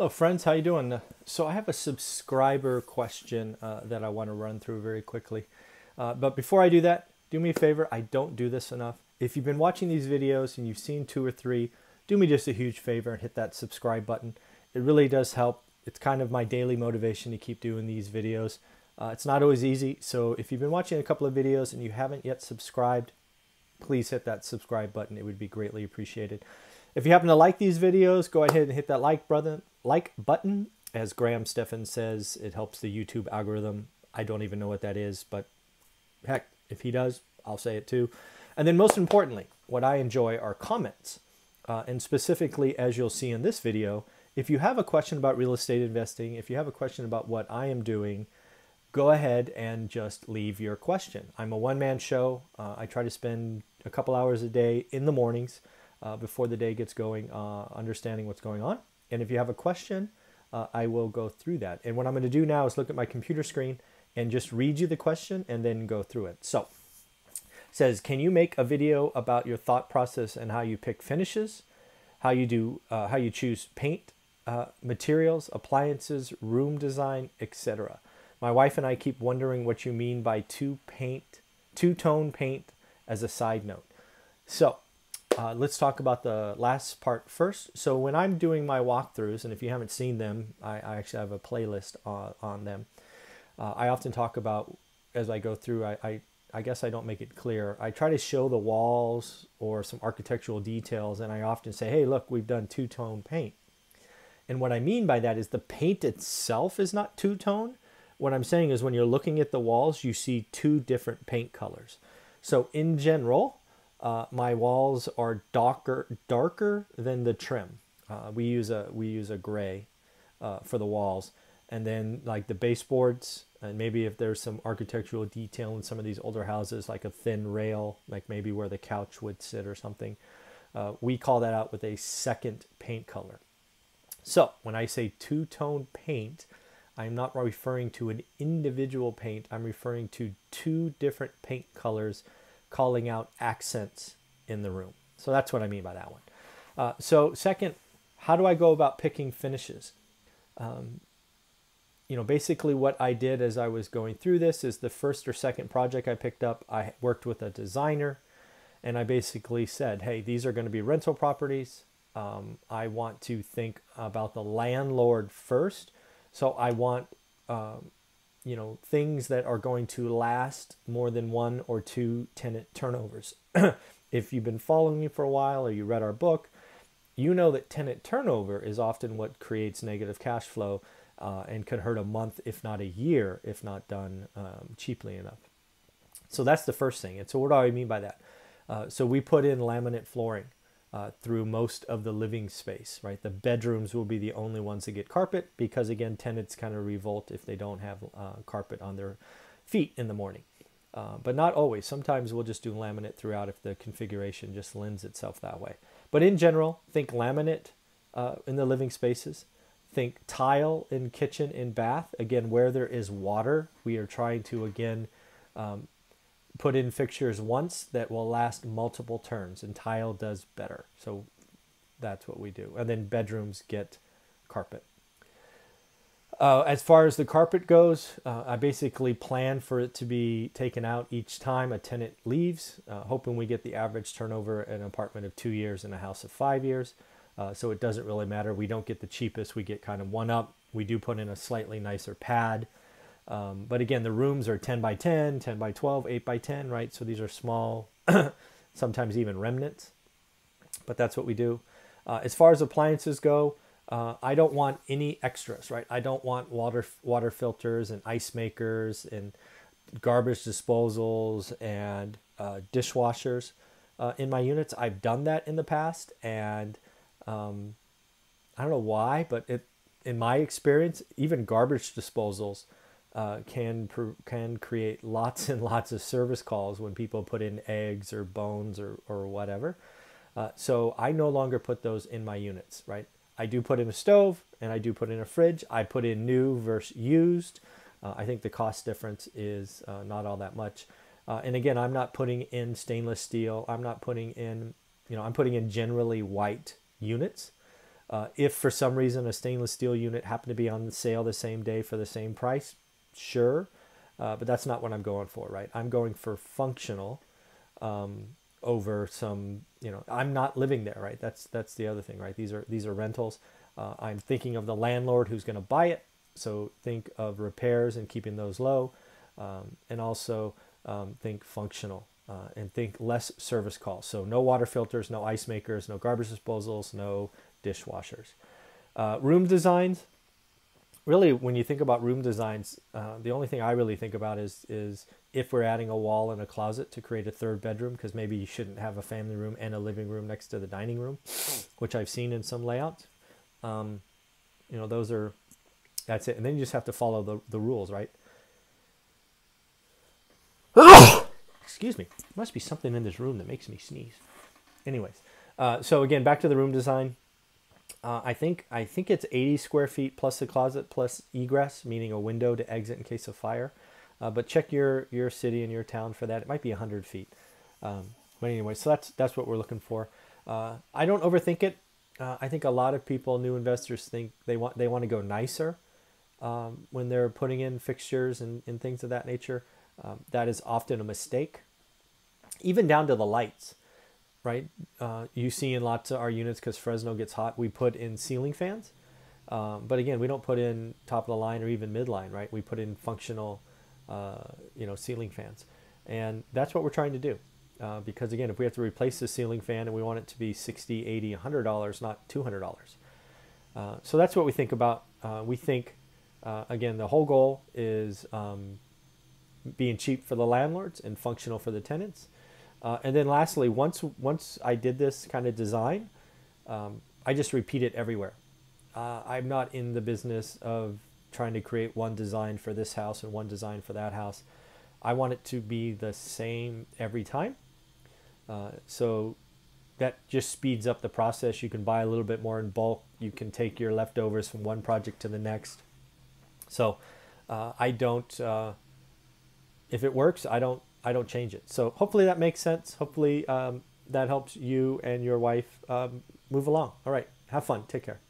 Hello, friends. How you doing? So I have a subscriber question uh, that I want to run through very quickly. Uh, but before I do that, do me a favor. I don't do this enough. If you've been watching these videos and you've seen two or three, do me just a huge favor and hit that subscribe button. It really does help. It's kind of my daily motivation to keep doing these videos. Uh, it's not always easy. So if you've been watching a couple of videos and you haven't yet subscribed, please hit that subscribe button. It would be greatly appreciated. If you happen to like these videos, go ahead and hit that like button. Like button, as Graham Stephan says, it helps the YouTube algorithm. I don't even know what that is, but heck, if he does, I'll say it too. And then most importantly, what I enjoy are comments. Uh, and specifically, as you'll see in this video, if you have a question about real estate investing, if you have a question about what I am doing, go ahead and just leave your question. I'm a one-man show. Uh, I try to spend a couple hours a day in the mornings uh, before the day gets going, uh, understanding what's going on. And if you have a question, uh, I will go through that. And what I'm going to do now is look at my computer screen and just read you the question and then go through it. So, says, can you make a video about your thought process and how you pick finishes, how you do, uh, how you choose paint uh, materials, appliances, room design, etc. My wife and I keep wondering what you mean by two paint, two tone paint as a side note. So uh, let's talk about the last part first. So when I'm doing my walkthroughs, and if you haven't seen them, I, I actually have a playlist on, on them. Uh, I often talk about as I go through. I, I, I guess I don't make it clear. I try to show the walls or some architectural details, and I often say, "Hey, look, we've done two tone paint." And what I mean by that is the paint itself is not two tone. What I'm saying is when you're looking at the walls, you see two different paint colors. So in general, uh, my walls are darker darker than the trim. Uh, we use a we use a gray uh, for the walls, and then like the baseboards, and maybe if there's some architectural detail in some of these older houses, like a thin rail, like maybe where the couch would sit or something, uh, we call that out with a second paint color. So when I say two tone paint, I'm not referring to an individual paint. I'm referring to two different paint colors calling out accents in the room. So that's what I mean by that one. Uh, so second, how do I go about picking finishes? Um, you know, basically what I did as I was going through this is the first or second project I picked up, I worked with a designer and I basically said, hey, these are going to be rental properties. Um, I want to think about the landlord first. So I want um, you know things that are going to last more than one or two tenant turnovers. if you've been following me for a while or you read our book, you know that tenant turnover is often what creates negative cash flow uh, and can hurt a month, if not a year, if not done um, cheaply enough. So that's the first thing. And so, what do I mean by that? Uh, so, we put in laminate flooring uh, through most of the living space, right? The bedrooms will be the only ones that get carpet because, again, tenants kind of revolt if they don't have uh, carpet on their feet in the morning. Uh, but not always. Sometimes we'll just do laminate throughout if the configuration just lends itself that way. But in general, think laminate uh, in the living spaces. Think tile in kitchen and bath. Again, where there is water, we are trying to, again, um, put in fixtures once that will last multiple turns, and tile does better. So that's what we do. And then bedrooms get carpet. Uh, as far as the carpet goes, uh, I basically plan for it to be taken out each time a tenant leaves, uh, hoping we get the average turnover in an apartment of two years and a house of five years. Uh, so it doesn't really matter. We don't get the cheapest, we get kind of one up. We do put in a slightly nicer pad. Um, but again, the rooms are 10 by 10, 10 by 12, 8 by 10, right? So these are small, sometimes even remnants. But that's what we do. Uh, as far as appliances go, uh, I don't want any extras, right? I don't want water water filters and ice makers and garbage disposals and uh, dishwashers uh, in my units. I've done that in the past, and um, I don't know why, but it, in my experience, even garbage disposals uh, can can create lots and lots of service calls when people put in eggs or bones or, or whatever. Uh, so I no longer put those in my units, right? I do put in a stove and I do put in a fridge. I put in new versus used. Uh, I think the cost difference is uh, not all that much. Uh, and again, I'm not putting in stainless steel. I'm not putting in, you know, I'm putting in generally white units Uh, if for some reason a stainless steel unit happened to be on sale the same day for the same price, sure, uh, but that's not what I'm going for, right? I'm going for functional um, over some, you know, I'm not living there, right? That's that's the other thing, right? These are these are rentals. Uh, I'm thinking of the landlord who's going to buy it, so think of repairs and keeping those low, um, and also um, think functional uh, and think less service calls. So no water filters, no ice makers, no garbage disposals, no dishwashers. Uh, room designs. Really, when you think about room designs, uh, the only thing I really think about is is if we're adding a wall and a closet to create a third bedroom, because maybe you shouldn't have a family room and a living room next to the dining room, which I've seen in some layouts. Um, you know, those are that's it, and then you just have to follow the the rules, right? Excuse me. Must be something in this room that makes me sneeze. Anyways, uh, so again, back to the room design. Uh, I think I think it's 80 square feet plus the closet plus egress, meaning a window to exit in case of fire. Uh, but check your your city and your town for that. It might be 100 feet. Um, but anyway, so that's that's what we're looking for. Uh, I don't overthink it. Uh, I think a lot of people, new investors, think they want they want to go nicer um, when they're putting in fixtures and, and things of that nature. Um, that is often a mistake, even down to the lights right? Uh, you see in lots of our units because Fresno gets hot, we put in ceiling fans. Um, but again, we don't put in top of the line or even midline, right? We put in functional, uh, you know, ceiling fans, and that's what we're trying to do. Uh, because again, if we have to replace the ceiling fan and we want it to be 60 80 100 dollars not 200 dollars uh, so that's what we think about uh, we think uh, again the whole goal is um, being cheap for the landlords and functional for the tenants uh, and then lastly, once once I did this kind of design, um, I just repeat it everywhere. Uh, I'm not in the business of trying to create one design for this house and one design for that house. I want it to be the same every time. Uh, so that just speeds up the process. You can buy a little bit more in bulk. You can take your leftovers from one project to the next. So uh, I don't. Uh, if it works, I don't I don't change it. So hopefully that makes sense. Hopefully um, that helps you and your wife um, move along. All right. Have fun. Take care.